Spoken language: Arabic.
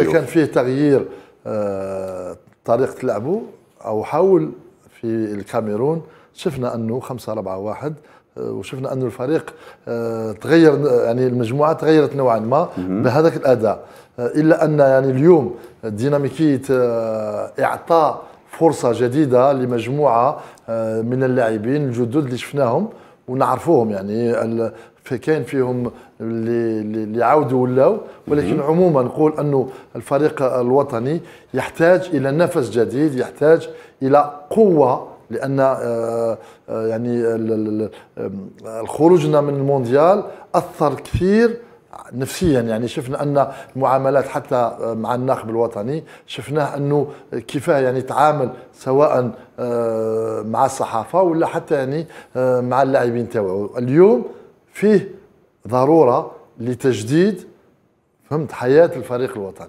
إذا كان فيه تغيير آه، طريقة لعبه أو حاول في الكاميرون شفنا أنه 5 4 1 وشفنا أنه الفريق آه، تغير يعني المجموعة تغيرت نوعا ما بهذاك الأداء. آه، إلا أن يعني اليوم ديناميكية إعطاء فرصة جديدة لمجموعة من اللاعبين الجدد اللي شفناهم ونعرفوهم. يعني كاين فيهم اللي اللي عاودوا ولاو ولكن عموما نقول أنه الفريق الوطني يحتاج إلى نفس جديد يحتاج إلى قوة لأن آه، آه، يعني خروجنا من المونديال أثر كثير نفسيا. يعني شفنا أن المعاملات حتى مع الناخب الوطني شفناه أنه كيفاه يعني تعامل سواء آه، مع الصحافة ولا حتى يعني مع اللاعبين تاعو. اليوم فيه ضرورة لتجديد فهمت حياة الفريق الوطني.